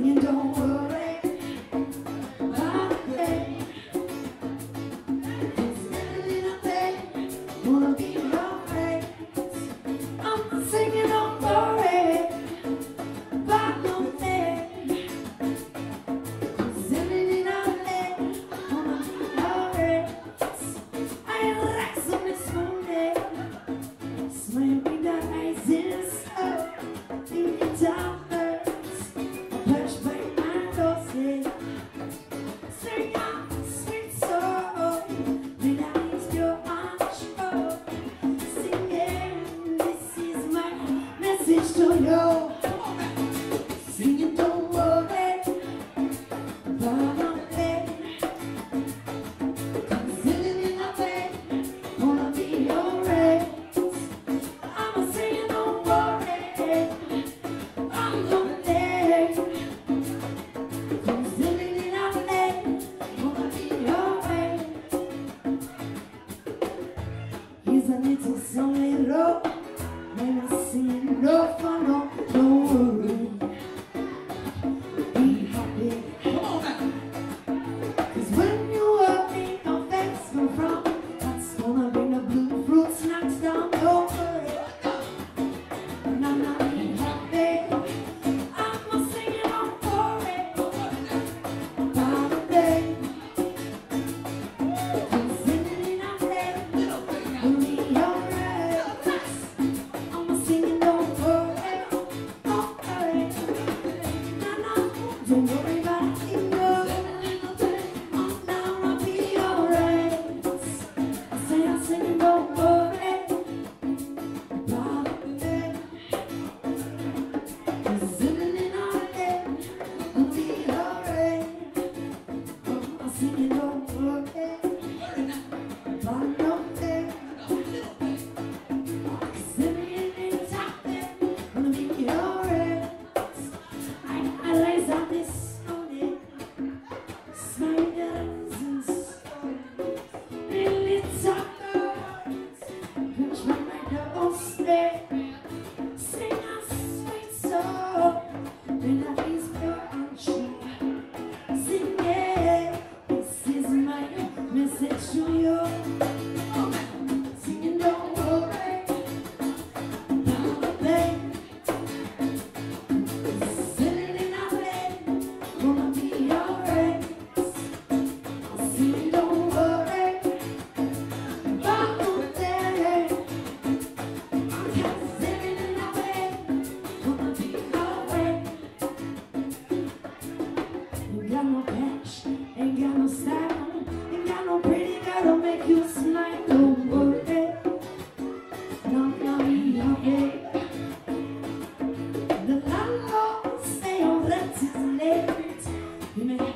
明天之后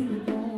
see you.